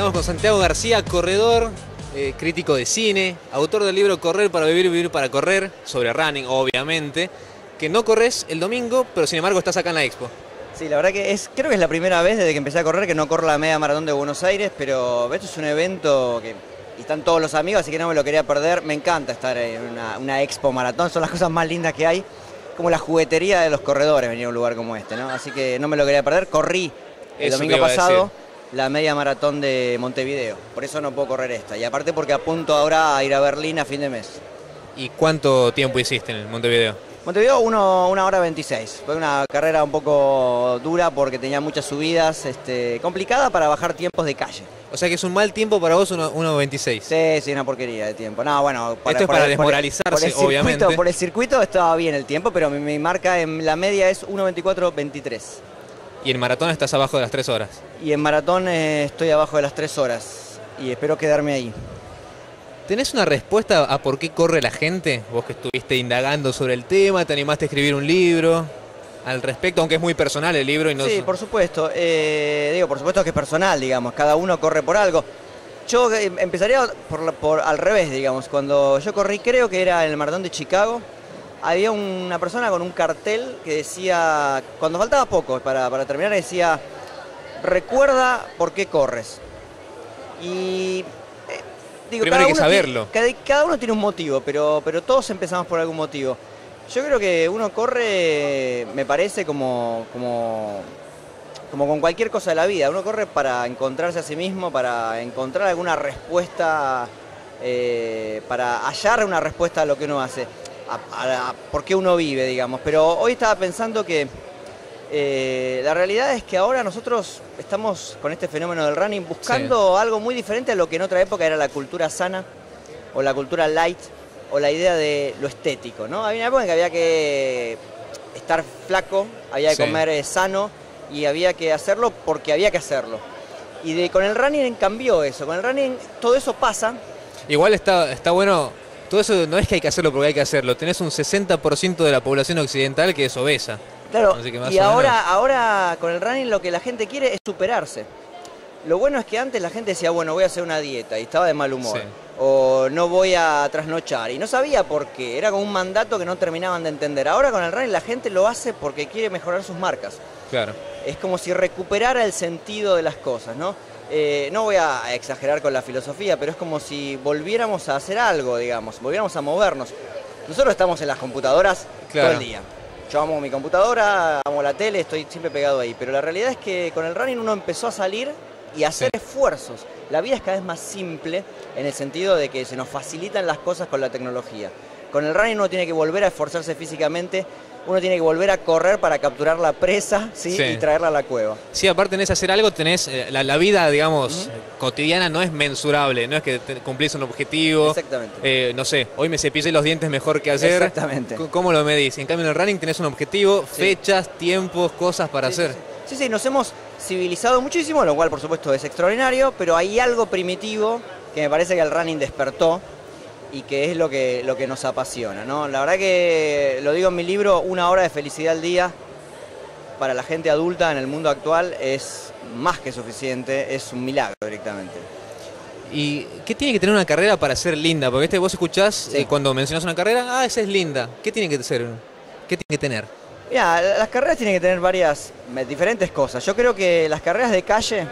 con Santiago García, corredor, eh, crítico de cine, autor del libro Correr para vivir, vivir para correr, sobre running, obviamente, que no corres el domingo, pero sin embargo estás acá en la expo. Sí, la verdad que es, creo que es la primera vez desde que empecé a correr que no corro la media maratón de Buenos Aires, pero esto es un evento que y están todos los amigos, así que no me lo quería perder. Me encanta estar en una, una expo maratón, son las cosas más lindas que hay, como la juguetería de los corredores venir a un lugar como este, ¿no? Así que no me lo quería perder. Corrí el Eso domingo pasado. La media maratón de Montevideo, por eso no puedo correr esta. Y aparte porque apunto ahora a ir a Berlín a fin de mes. ¿Y cuánto tiempo hiciste en Montevideo? Montevideo uno, una hora 26. Fue una carrera un poco dura porque tenía muchas subidas, este, complicada para bajar tiempos de calle. O sea que es un mal tiempo para vos, uno- 1.26. Sí, sí, una porquería de tiempo. No, bueno, Esto es para desmoralizarse, por el circuito- obviamente. Por el circuito estaba bien el tiempo, pero mi, mi marca en la media es 1.24.23. Y en maratón estás abajo de las 3 horas. Y en maratón eh, estoy abajo de las 3 horas. Y espero quedarme ahí. ¿Tenés una respuesta a por qué corre la gente? Vos que estuviste indagando sobre el tema, te animaste a escribir un libro al respecto, aunque es muy personal el libro y no Sí, por supuesto. Eh, digo, por supuesto que es personal, digamos. Cada uno corre por algo. Yo eh, empezaría por, por al revés, digamos. Cuando yo corrí, creo que era en el maratón de Chicago, había una persona con un cartel que decía, cuando faltaba poco para, para terminar, decía, recuerda por qué corres. Y eh, digo, Primero hay que uno tiene- saberlo. cada, cada uno tiene un motivo, pero, pero todos empezamos por algún motivo. Yo creo que uno corre, me parece, como, como, como con cualquier cosa de la vida. Uno corre para encontrarse a sí mismo, para encontrar alguna respuesta, eh, para hallar una respuesta a lo que uno hace, a, a- a por qué uno vive, digamos. Pero hoy estaba pensando que eh, la realidad es que ahora nosotros estamos con este fenómeno del running buscando algo muy diferente a lo que en otra época era la cultura sana o la cultura light o la idea de lo estético, ¿no? Había una época en que había que estar flaco, había que Sí. comer eh, sano y había que hacerlo porque había que hacerlo. Y de, con el running cambió eso, con el running todo eso pasa, Igual está, está bueno, todo eso no es que hay que hacerlo porque hay que hacerlo. Tenés un 60% de la población occidental que es obesa. Claro, y ahora, ahora con el running lo que la gente quiere es superarse. Lo bueno es que antes la gente decía, bueno, voy a hacer una dieta y estaba de mal humor. Sí. O no voy a trasnochar. Y no sabía por qué. Era como un mandato que no terminaban de entender. Ahora con el running la gente lo hace porque quiere mejorar sus marcas. Claro. Es como si recuperara el sentido de las cosas, ¿no? Eh, no voy a exagerar con la filosofía, pero es como si volviéramos a hacer algo, digamos, volviéramos a movernos. Nosotros estamos en las computadoras Claro. todo el día. Yo amo mi computadora, amo la tele, estoy siempre pegado ahí. Pero la realidad es que con el running uno empezó a salir y a hacer esfuerzos. La vida es cada vez más simple en el sentido de que se nos facilitan las cosas con la tecnología. Con el running uno tiene que volver a esforzarse físicamente, uno tiene que volver a correr para capturar la presa ¿sí? Sí. y traerla a la cueva. Sí, aparte tenés que hacer algo, tenés eh, la, la vida, digamos, cotidiana no es mensurable, no es que te- cumplís un objetivo. Exactamente. Eh, no sé, hoy me cepillé los dientes mejor que ayer. Exactamente. ¿Cómo lo medís? En cambio en el running tenés un objetivo, Sí. fechas, tiempos, cosas para Sí, hacer. Sí, sí, nos hemos civilizado muchísimo, lo cual por supuesto es extraordinario, pero hay algo primitivo que me parece que el running despertó y que es lo que, lo que nos apasiona. ¿no? La verdad que lo digo en mi libro, una hora de felicidad al día para la gente adulta en el mundo actual es más que suficiente, es un milagro directamente. ¿Y qué tiene que tener una carrera para ser linda? Porque este, vos escuchás Sí. eh, cuando mencionas una carrera, ah, esa es linda. ¿Qué tiene que ser? ¿Qué tiene que tener? Mira, las carreras tienen que tener varias, diferentes cosas. Yo creo que las carreras de calle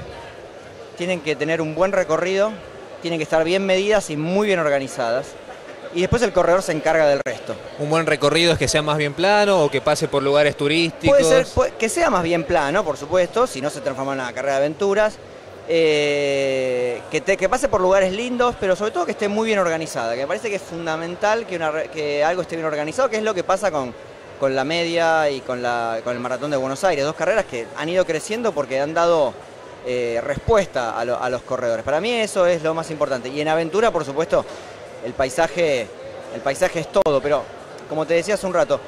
tienen que tener un buen recorrido, tienen que estar bien medidas y muy bien organizadas. Y después el corredor se encarga del resto. ¿Un buen recorrido es que sea más bien plano o que pase por lugares turísticos? Puede ser que sea más bien plano, por supuesto, si no se transforma en una carrera de aventuras. eh, que, te- que pase por lugares lindos, pero sobre todo que esté muy bien organizada. Que me parece que es fundamental que, una re- que algo esté bien organizado, que es lo que pasa con, con la media y con, la, con el maratón de Buenos Aires. Dos carreras que han ido creciendo porque han dado eh, respuesta a, lo- a los corredores. Para mí eso es lo más importante. Y en aventura, por supuesto, el paisaje, el paisaje es todo, pero como te decía hace un rato,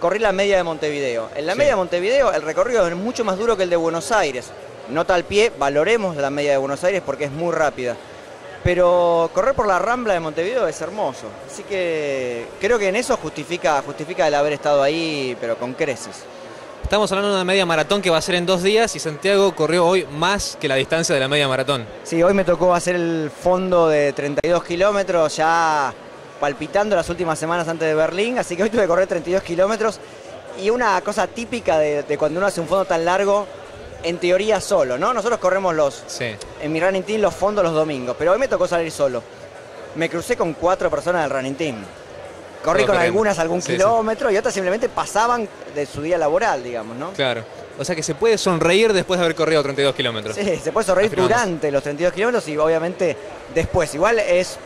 corrí la media de Montevideo. En la Sí. media de Montevideo el recorrido es mucho más duro que el de Buenos Aires. Nota al pie, valoremos la media de Buenos Aires porque es muy rápida. Pero correr por la rambla de Montevideo es hermoso. Así que creo que en eso justifica, justifica el haber estado ahí, pero con creces. Estamos hablando de una media maratón que va a ser en dos días y Santiago corrió hoy más que la distancia de la media maratón. Sí, hoy me tocó hacer el fondo de 32 kilómetros, ya palpitando las últimas semanas antes de Berlín, así que hoy tuve que correr 32 kilómetros. Y una cosa típica de, de cuando uno hace un fondo tan largo, en teoría solo, ¿no? Nosotros corremos los, Sí. en mi running team los fondos los domingos, pero hoy me tocó salir solo. Me crucé con cuatro personas del running team. Corrí con algunas algún Sí, sí. kilómetro y otras simplemente pasaban de su día laboral, digamos, ¿no? Claro. O sea que se puede sonreír después de haber corrido 32 kilómetros. Sí, se puede sonreír Afirmamos. durante los 32 kilómetros y obviamente después. Igual es,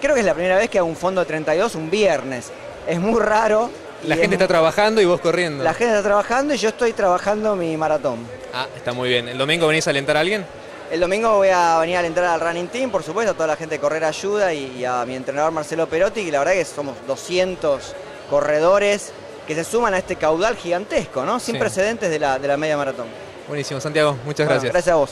creo que es la primera vez que hago un fondo de 32 un viernes. Es muy raro. La es gente está trabajando y vos corriendo. La gente está trabajando y yo estoy trabajando mi maratón. Ah, está muy bien. ¿El domingo venís a alentar a alguien? El domingo voy a venir a entrar al running team, por supuesto, a toda la gente de Correr Ayuda y, y a mi entrenador Marcelo Perotti, y la verdad que somos 200 corredores que se suman a este caudal gigantesco, ¿no? Sin Sí. precedentes de la, de la media maratón. Buenísimo, Santiago. Muchas Bueno, gracias. Gracias a vos.